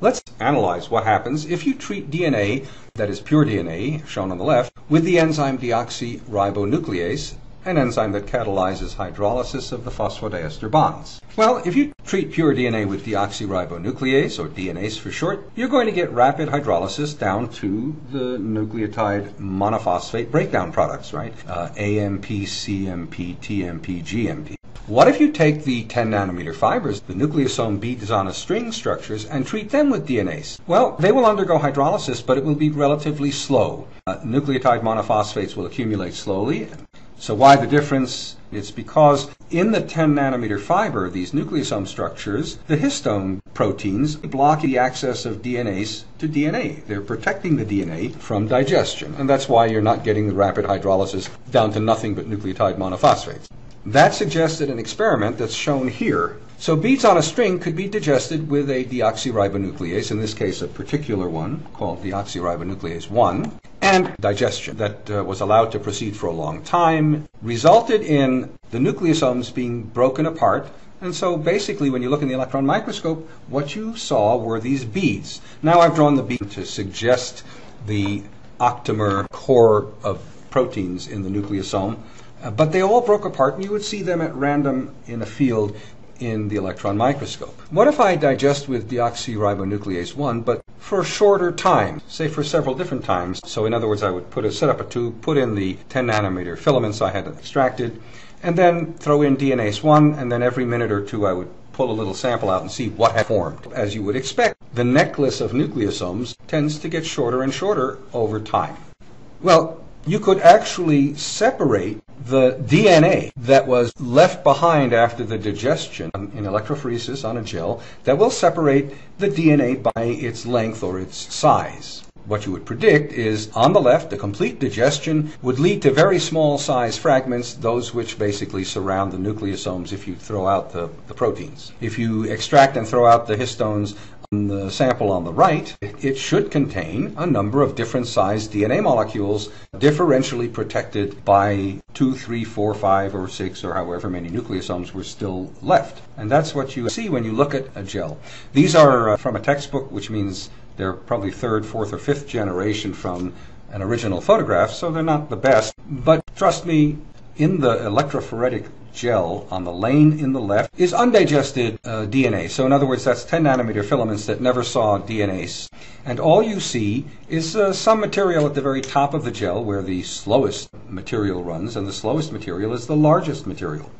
Let's analyze what happens if you treat DNA, that is pure DNA, shown on the left, with the enzyme deoxyribonuclease, an enzyme that catalyzes hydrolysis of the phosphodiester bonds. Well, if you treat pure DNA with deoxyribonuclease, or DNase for short, you're going to get rapid hydrolysis down to the nucleotide monophosphate breakdown products, right? Uh, AMP, CMP, TMP, GMP. What if you take the 10 nanometer fibers, the nucleosome beads on a string structures, and treat them with DNase? Well, they will undergo hydrolysis, but it will be relatively slow. Uh, nucleotide monophosphates will accumulate slowly. So why the difference? It's because in the 10 nanometer fiber, these nucleosome structures, the histone proteins block the access of DNase to DNA. They're protecting the DNA from digestion, and that's why you're not getting the rapid hydrolysis down to nothing but nucleotide monophosphates. That suggested an experiment that's shown here. So beads on a string could be digested with a deoxyribonuclease, in this case a particular one called deoxyribonuclease 1, and digestion that uh, was allowed to proceed for a long time resulted in the nucleosomes being broken apart and so basically, when you look in the electron microscope, what you saw were these beads. Now I've drawn the bead to suggest the octamer core of proteins in the nucleosome. But they all broke apart, and you would see them at random in a field in the electron microscope. What if I digest with deoxyribonuclease 1, but for a shorter time, say for several different times? So in other words, I would put a, set up a tube, put in the 10 nanometer filaments I had extracted, and then throw in DNase 1, and then every minute or two I would pull a little sample out and see what had formed. As you would expect, the necklace of nucleosomes tends to get shorter and shorter over time. Well, you could actually separate the DNA that was left behind after the digestion in electrophoresis on a gel that will separate the DNA by its length or its size. What you would predict is on the left, the complete digestion would lead to very small size fragments, those which basically surround the nucleosomes if you throw out the, the proteins. If you extract and throw out the histones on the sample on the right, it should contain a number of different sized DNA molecules differentially protected by two, three, four, five, or six, or however many nucleosomes were still left. And that's what you see when you look at a gel. These are uh, from a textbook, which means they're probably third, fourth, or fifth generation from an original photograph, so they're not the best. But trust me, in the electrophoretic gel on the lane in the left is undigested uh, DNA. So in other words, that's 10 nanometer filaments that never saw DNase. And all you see is uh, some material at the very top of the gel where the slowest material runs, and the slowest material is the largest material.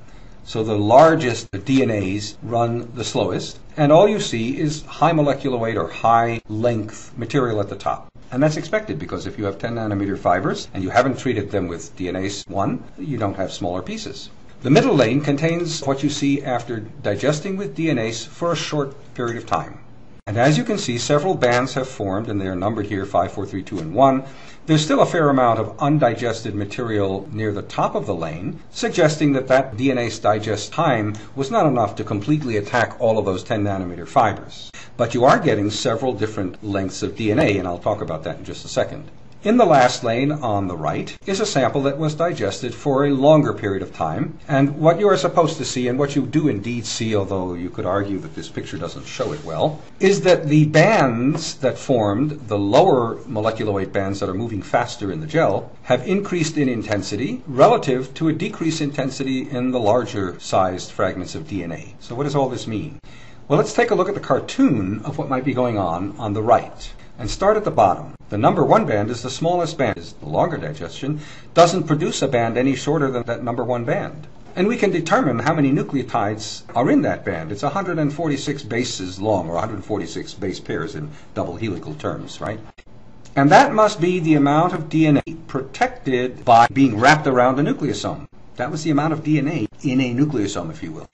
So the largest DNAs run the slowest, and all you see is high molecular weight or high length material at the top. And that's expected because if you have 10 nanometer fibers and you haven't treated them with DNase 1, you don't have smaller pieces. The middle lane contains what you see after digesting with DNase for a short period of time. And as you can see, several bands have formed, and they are numbered here 5, 4, 3, 2, and 1. There's still a fair amount of undigested material near the top of the lane, suggesting that that DNase digest time was not enough to completely attack all of those 10 nanometer fibers. But you are getting several different lengths of DNA, and I'll talk about that in just a second. In the last lane on the right is a sample that was digested for a longer period of time. And what you are supposed to see, and what you do indeed see, although you could argue that this picture doesn't show it well, is that the bands that formed, the lower molecular weight bands that are moving faster in the gel, have increased in intensity relative to a decreased intensity in the larger sized fragments of DNA. So what does all this mean? Well, let's take a look at the cartoon of what might be going on on the right and start at the bottom. The number one band is the smallest band, is the longer digestion, doesn't produce a band any shorter than that number one band. And we can determine how many nucleotides are in that band. It's 146 bases long, or 146 base pairs in double helical terms, right? And that must be the amount of DNA protected by being wrapped around a nucleosome. That was the amount of DNA in a nucleosome, if you will.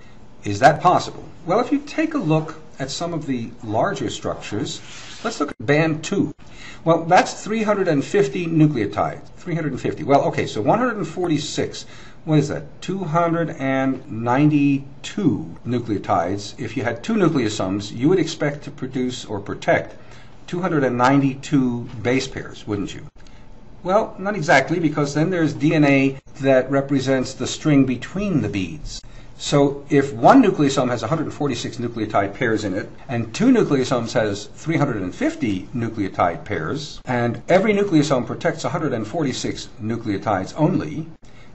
Is that possible? Well, if you take a look at some of the larger structures, let's look at band 2. Well, that's 350 nucleotides. 350. Well, okay, so 146. What is that? 292 nucleotides. If you had two nucleosomes, you would expect to produce or protect 292 base pairs, wouldn't you? Well, not exactly, because then there's DNA that represents the string between the beads. So if one nucleosome has 146 nucleotide pairs in it, and two nucleosomes has 350 nucleotide pairs, and every nucleosome protects 146 nucleotides only,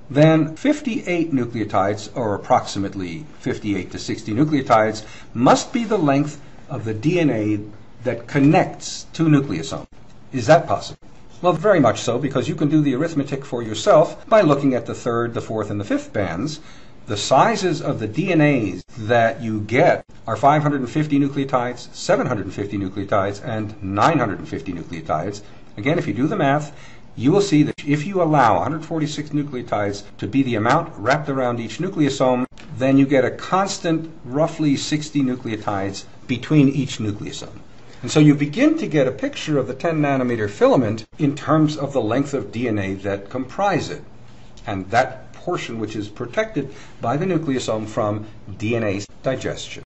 then 58 nucleotides, or approximately 58 to 60 nucleotides, must be the length of the DNA that connects two nucleosomes. Is that possible? Well, very much so, because you can do the arithmetic for yourself by looking at the third, the fourth, and the fifth bands. The sizes of the DNAs that you get are 550 nucleotides, 750 nucleotides, and 950 nucleotides. Again, if you do the math, you will see that if you allow 146 nucleotides to be the amount wrapped around each nucleosome, then you get a constant roughly 60 nucleotides between each nucleosome. And so you begin to get a picture of the 10 nanometer filament in terms of the length of DNA that comprise it. And that portion which is protected by the nucleosome from DNA digestion.